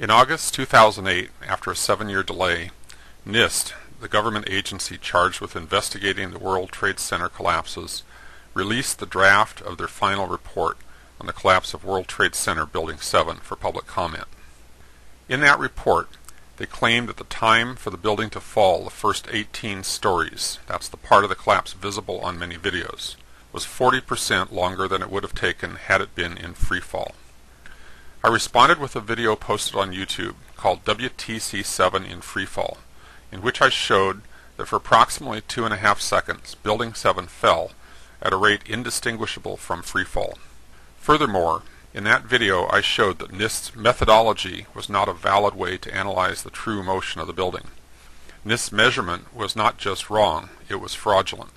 In August 2008, after a seven-year delay, NIST, the government agency charged with investigating the World Trade Center collapses, released the draft of their final report on the collapse of World Trade Center Building 7 for public comment. In that report, they claimed that the time for the building to fall the first 18 stories, that's the part of the collapse visible on many videos, was 40% longer than it would have taken had it been in free fall. I responded with a video posted on YouTube called WTC7 in Freefall, in which I showed that for approximately two and a half seconds, Building 7 fell at a rate indistinguishable from freefall. Furthermore, in that video I showed that NIST's methodology was not a valid way to analyze the true motion of the building. NIST's measurement was not just wrong, it was fraudulent.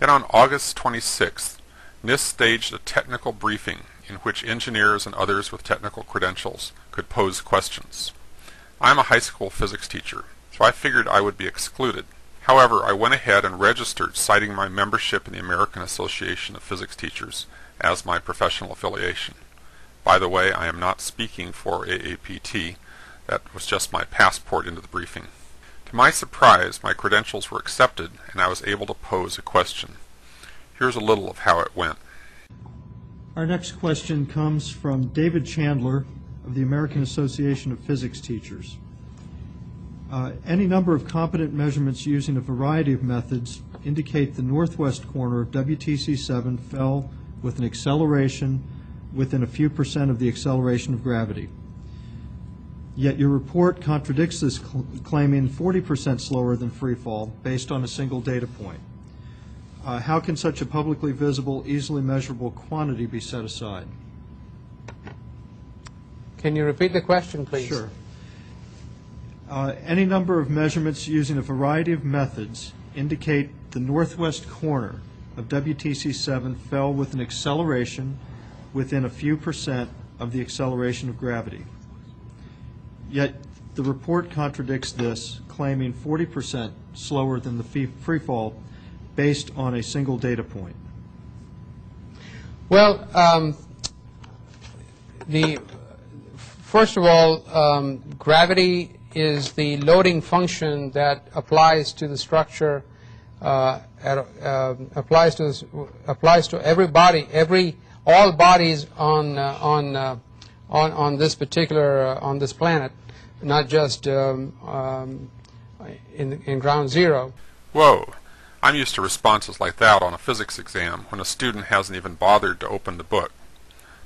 Then on August 26th, NIST staged a technical briefing in which engineers and others with technical credentials could pose questions. I am a high school physics teacher, so I figured I would be excluded. However, I went ahead and registered citing my membership in the American Association of Physics Teachers as my professional affiliation. By the way, I am not speaking for AAPT. That was just my passport into the briefing. To my surprise, my credentials were accepted and I was able to pose a question. Here's a little of how it went. Our next question comes from David Chandler of the American Association of Physics Teachers. Uh, any number of competent measurements using a variety of methods indicate the northwest corner of WTC7 fell with an acceleration within a few percent of the acceleration of gravity. Yet your report contradicts this, cl- claiming 40% slower than free fall based on a single data point. Uh, how can such a publicly visible, easily measurable quantity be set aside? Can you repeat the question, please? Sure. Uh, any number of measurements using a variety of methods indicate the northwest corner of WTC7 fell with an acceleration within a few percent of the acceleration of gravity. Yet the report contradicts this, claiming 40% slower than the free fall based on a single data point. Well, um, the first of all, um, gravity is the loading function that applies to the structure, uh, at, uh, applies to this, applies to every body, every all bodies on uh, on uh, on on this particular uh, on this planet, not just um, um, in in ground zero. Whoa. I'm used to responses like that on a physics exam when a student hasn't even bothered to open the book.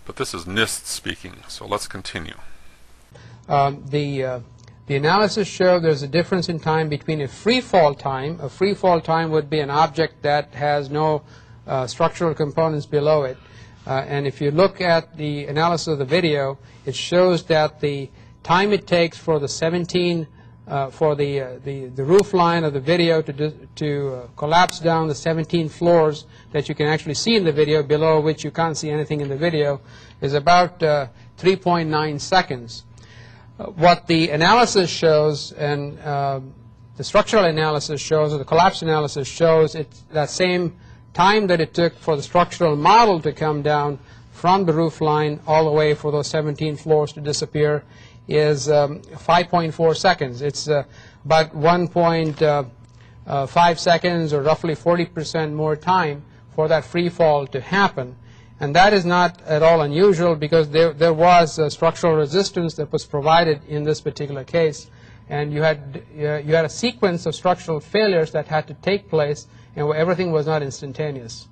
But this is NIST speaking, so let's continue. Um, the uh, the analysis showed there's a difference in time between a free fall time. A free fall time would be an object that has no uh, structural components below it. Uh, and if you look at the analysis of the video, it shows that the time it takes for the 17 uh, for the, uh, the the roof line of the video to to uh, collapse down the 17 floors that you can actually see in the video, below which you can't see anything in the video, is about uh, 3.9 seconds. Uh, what the analysis shows and uh, the structural analysis shows or the collapse analysis shows it's that same time that it took for the structural model to come down from the roof line all the way for those 17 floors to disappear is um, 5.4 seconds. It's uh, about 1.5 uh, uh, seconds or roughly 40% more time for that free fall to happen. And that is not at all unusual because there, there was structural resistance that was provided in this particular case. And you had, uh, you had a sequence of structural failures that had to take place and where everything was not instantaneous.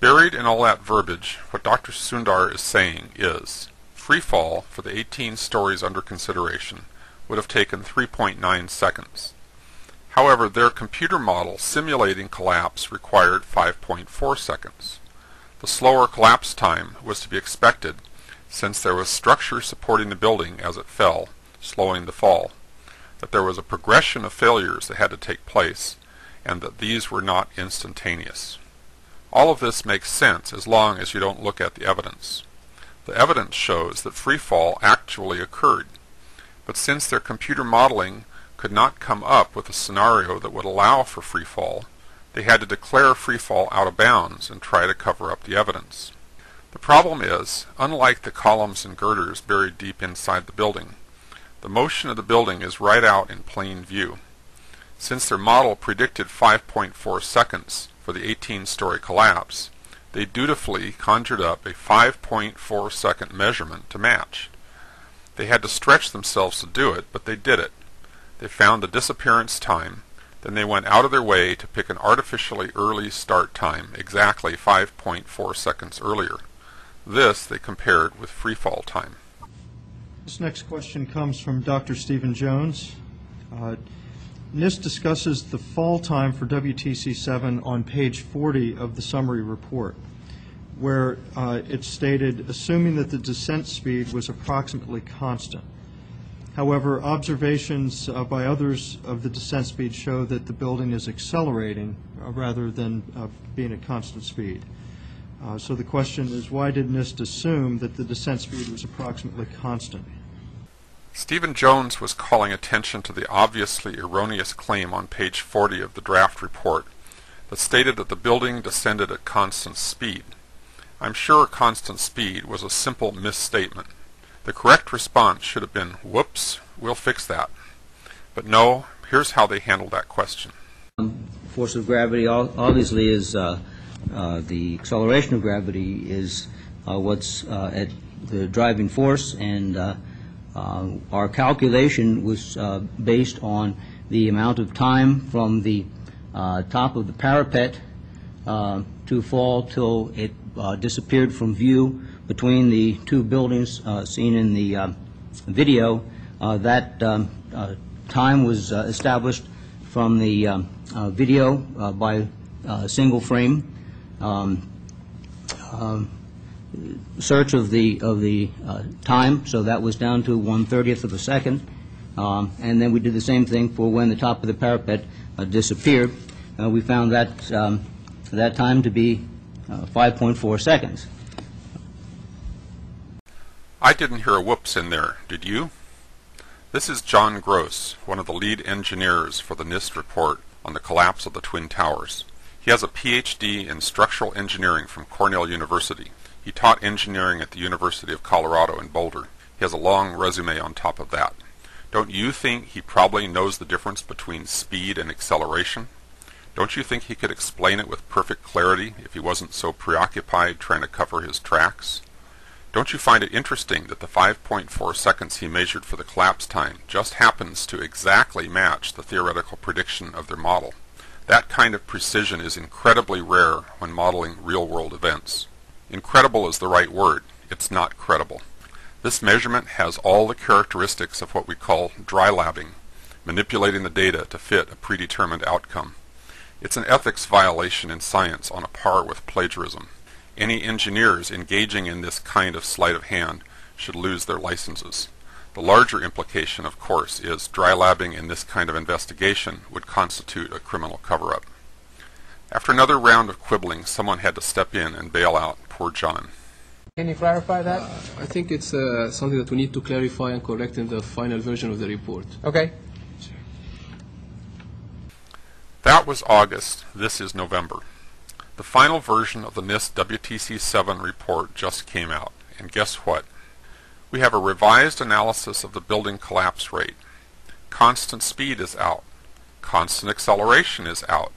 Buried in all that verbiage, what Dr. Sunder is saying is, free fall for the 18 stories under consideration would have taken 3.9 seconds. However, their computer model simulating collapse required 5.4 seconds. The slower collapse time was to be expected since there was structure supporting the building as it fell, slowing the fall, that there was a progression of failures that had to take place, and that these were not instantaneous. All of this makes sense as long as you don't look at the evidence. The evidence shows that free fall actually occurred, but since their computer modeling could not come up with a scenario that would allow for free fall, they had to declare freefall out of bounds and try to cover up the evidence. The problem is, unlike the columns and girders buried deep inside the building, the motion of the building is right out in plain view. Since their model predicted 5.4 seconds for the 18-story collapse, they dutifully conjured up a 5.4 second measurement to match. They had to stretch themselves to do it, but they did it. They found the disappearance time, then they went out of their way to pick an artificially early start time, exactly 5.4 seconds earlier. This they compared with freefall time. This next question comes from Dr. Steven Jones. Uh, NIST discusses the fall time for WTC-7 on page 40 of the summary report, where uh, stated, assuming that the descent speed was approximately constant. However, observations uh, by others of the descent speed show that the building is accelerating uh, rather than uh, being at constant speed. Uh, So the question is, why did NIST assume that the descent speed was approximately constant? Steven Jones was calling attention to the obviously erroneous claim on page 40 of the draft report that stated that the building descended at constant speed. I'm sure constant speed was a simple misstatement. The correct response should have been, whoops, we'll fix that. But no, here's how they handled that question. force of gravity obviously is, uh, uh, the acceleration of gravity is uh, what's uh, at the driving force, and uh, our calculation was uh, based on the amount of time from the uh, top of the parapet uh, to fall till it uh, disappeared from view between the two buildings uh, seen in the uh, video. Uh, That um, uh, time was uh, established from the uh, video uh, by uh, single frame um, um, search of the, of the uh, time, so that was down to one-thirtieth of a second. Um, And then we did the same thing for when the top of the parapet uh, disappeared. Uh, We found that, um, that time to be uh, 5.4 seconds. I didn't hear a whoops in there, did you? This is John Gross, one of the lead engineers for the NIST report on the collapse of the Twin Towers. He has a PhD in structural engineering from Cornell University. He taught engineering at the University of Colorado in Boulder. He has a long resume on top of that. Don't you think he probably knows the difference between speed and acceleration? Don't you think he could explain it with perfect clarity if he wasn't so preoccupied trying to cover his tracks? Don't you find it interesting that the 5.4 seconds he measured for the collapse time just happens to exactly match the theoretical prediction of their model? That kind of precision is incredibly rare when modeling real-world events. Incredible is the right word. It's not credible. This measurement has all the characteristics of what we call dry labbing, manipulating the data to fit a predetermined outcome. It's an ethics violation in science on a par with plagiarism. Any engineers engaging in this kind of sleight of hand should lose their licenses. The larger implication, of course, is dry labbing in this kind of investigation would constitute a criminal cover-up. After another round of quibbling, someone had to step in and bail out poor John. Can you clarify that? I think it's uh, something that we need to clarify and correct in the final version of the report. Okay. That was August. This is November. The final version of the NIST WTC-7 report just came out, and guess what? We have a revised analysis of the building collapse rate. Constant speed is out. Constant acceleration is out.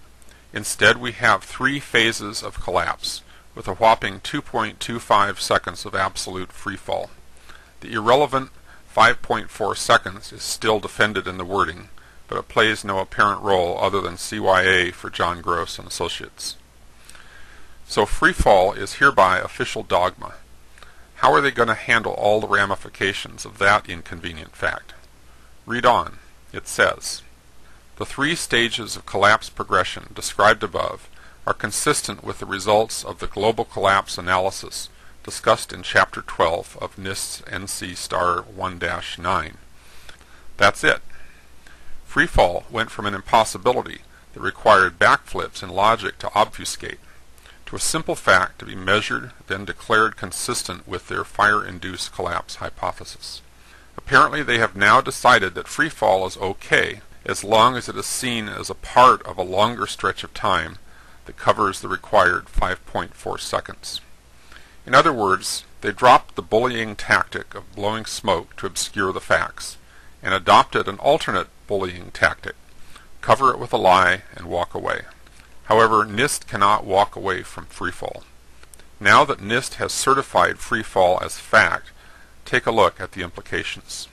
Instead, we have three phases of collapse, with a whopping 2.25 seconds of absolute freefall. The irrelevant 5.4 seconds is still defended in the wording, but it plays no apparent role other than CYA for John Gross and Associates. So freefall is hereby official dogma. How are they going to handle all the ramifications of that inconvenient fact? Read on. It says, The three stages of collapse progression described above are consistent with the results of the global collapse analysis discussed in Chapter 12 of NIST's NCSTAR 1-9. That's it. Freefall went from an impossibility that required backflips in logic to obfuscate to a simple fact to be measured, then declared consistent with their fire-induced collapse hypothesis. Apparently they have now decided that free fall is okay as long as it is seen as a part of a longer stretch of time that covers the required 5.4 seconds. In other words, they dropped the bullying tactic of blowing smoke to obscure the facts and adopted an alternate bullying tactic cover it with a lie and walk away. However, NIST cannot walk away from freefall. Now that NIST has certified freefall as fact, take a look at the implications.